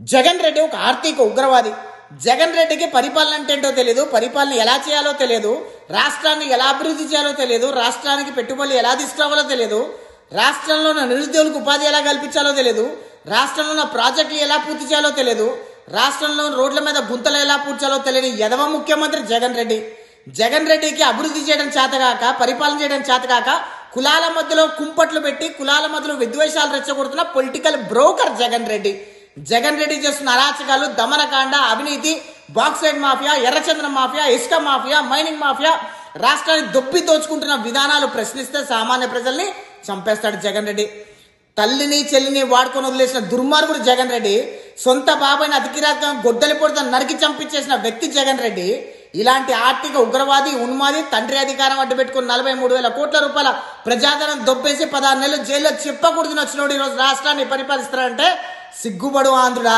జగన్ రెడ్డి ఒక ఆర్థిక ఉగ్రవాది. జగన్ రెడ్డికి పరిపాలన అంటే ఏంటో తెలియదు పరిపాలన ఎలా చేయాలో తెలియదు రాష్ట్రాన్ని ఎలా అభివృద్ధి చేయాలో తెలియదు రాష్ట్రానికి పెట్టుబడులు ఎలా తీసుకురావాలో తెలియదు రాష్ట్రంలో ఉన్న నిరుద్యోగులకు ఉపాధి ఎలా కల్పించాలో తెలియదు రాష్ట్రంలో ఉన్న ప్రాజెక్టులు ఎలా పూర్తి చేయాలో తెలియదు రాష్ట్రంలో రోడ్ల మీద గుంతలు ఎలా పూడ్చాలో తెలియని యదవ ముఖ్యమంత్రి జగన్ రెడ్డి. జగన్ రెడ్డికి అభివృద్ధి చేయడం చేతగాక పరిపాలన చేయడం చేతగాక కులాల మధ్యలో కుంపట్లు పెట్టి కులాల మధ్యలో విద్వేషాలు రెచ్చగొడుతున్న పొలిటికల్ బ్రోకర్ జగన్ రెడ్డి. జగన్ రెడ్డి చేస్తున్న అరాచకాలు దమనకాండ అవినీతి బాక్సైడ్ మాఫియా ఎర్రచంద్ర మాఫియా ఇసుక మాఫియా మైనింగ్ మాఫియా రాష్ట్రాన్ని దొబ్బి దోచుకుంటున్న విధానాలు ప్రశ్నిస్తే సామాన్య ప్రజల్ని చంపేస్తాడు జగన్ రెడ్డి. తల్లిని చెల్లిని వాడుకొని వదిలేసిన దుర్మార్గుడు జగన్ రెడ్డి సొంత బాబాయిని అతికిరాక గొడ్డలి పొడితో నరికి చంపించేసిన వ్యక్తి జగన్ రెడ్డి ఇలాంటి ఆర్థిక ఉగ్రవాది ఉన్మాది తండ్రి అధికారం అడ్డు పెట్టుకుని నలభై మూడు వేల కోట్ల రూపాయల ప్రజాధనం దొబ్బేసి పదహారు నెలలు జైల్లో చెప్పకూడదని వచ్చినోడు ఈరోజు రాష్ట్రాన్ని పరిపాలిస్తారంటే సిగ్గుపడు ఆంధ్రుడా